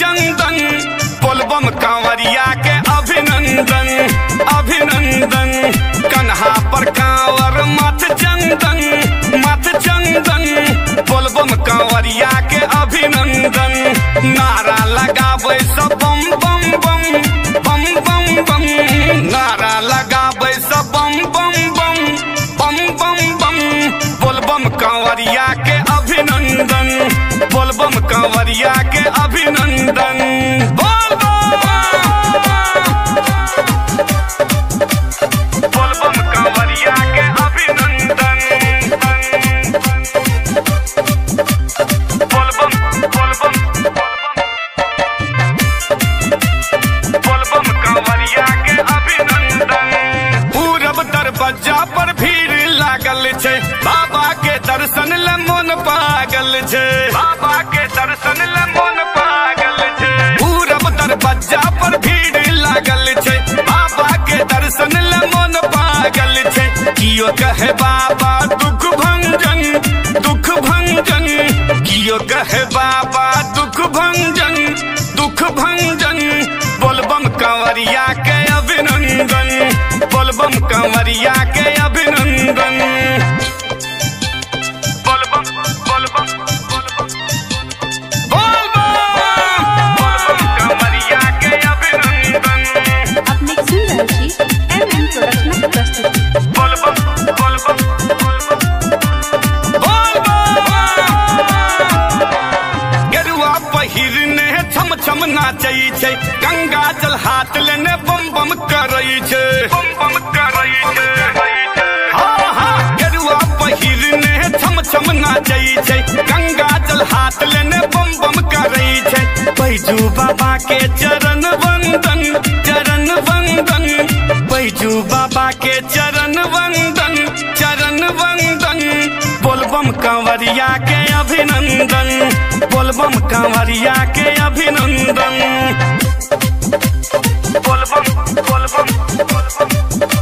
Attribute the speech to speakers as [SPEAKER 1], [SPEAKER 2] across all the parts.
[SPEAKER 1] चंदन बोलबम कांवरिया के अभिनंदन अभिनंदन। कन्हा पर कांवर, मत चंदन मत चंदन बोलबम कांवरिया के अभिनंदन। नारा लगावे सब बम बम बम बम बम बम। नारा लगावे सब बम बम बम बम बम बम। बोलबम कांवरिया के अभिनंदन, बोलबम कांवरिया के दर्शन ले मन पागल छे कियो कहे बाबा, दुख भंजन दुख भंजन। कियो कहे बाबा, दुख भंजन दुख भंजन। बोलबम कंवरिया के अभिनंदन, बोलबम कंवरिया के अभिनंदन। पहिरने छम छम नाचै गंगा जल हाथ लेने बम बम करै बम बम हाँ हाँ गंगा जल हाथ लेने बम बम करै बैजू बाबा के चरण वंदन चरण वंदन। बैजू बाबा के चरण वंदन चरण वंदन। बोलबम कंवरिया के अभिनंदन बोलबम कंवरिया के अभिनंदन। बोलबम बोलबम बोलबम।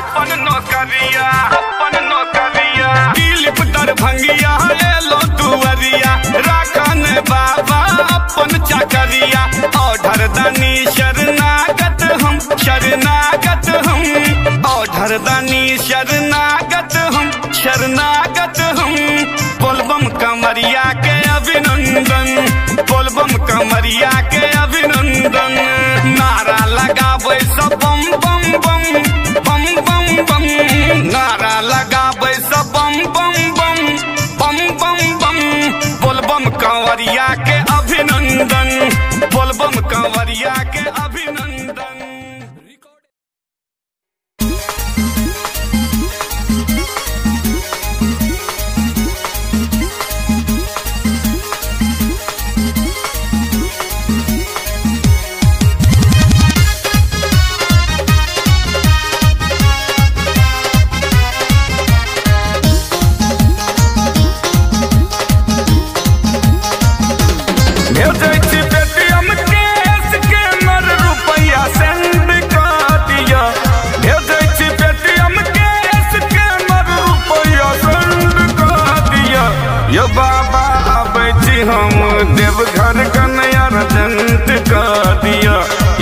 [SPEAKER 1] अपन नौकरिया दरभंगिया एलो बाबा, अपन चकरिया। औढर दानी हम, शरणागत हम। औढर दानी हम, शरणागत हम। बोलबम कमरिया के अभिनंदन, बोलबम कमरिया कंवरिया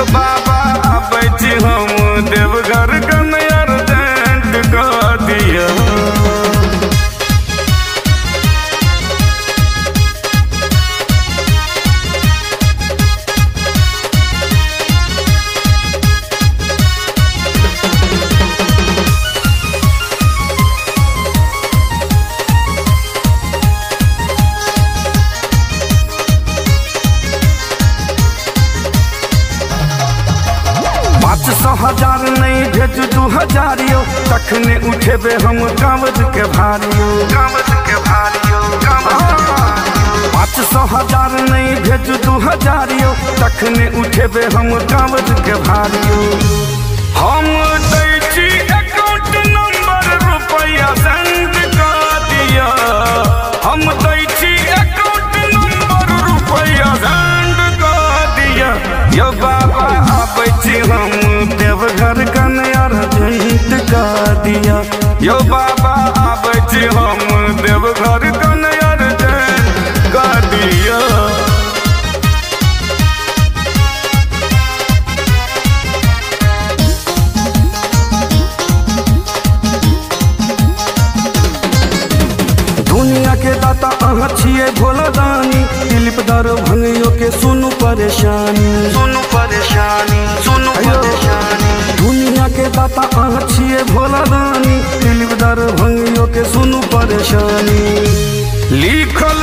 [SPEAKER 1] यो बाबा हज़ार नहीं भेज दू हजारियो। तखने उठेबे हम कावज के भारियो। कावज के भारियो पाँच सौ हज़ार नहीं भेज दू हजारियो। तखने उठेबे हम कावज के भारियो। दिया यो बाबा आबै छी हम देवघर कन्या अर्जेंट दिया। दुनिया के दाता अहाँ भोला दानी दिलीप दर भंगियो के सुनू परेशानी। सुनू परेशानी सुनू परेशानी। दाता अहाँ छिए भोला दानी दिलीप दर भंगियो के सुनू परेशानी। लिखल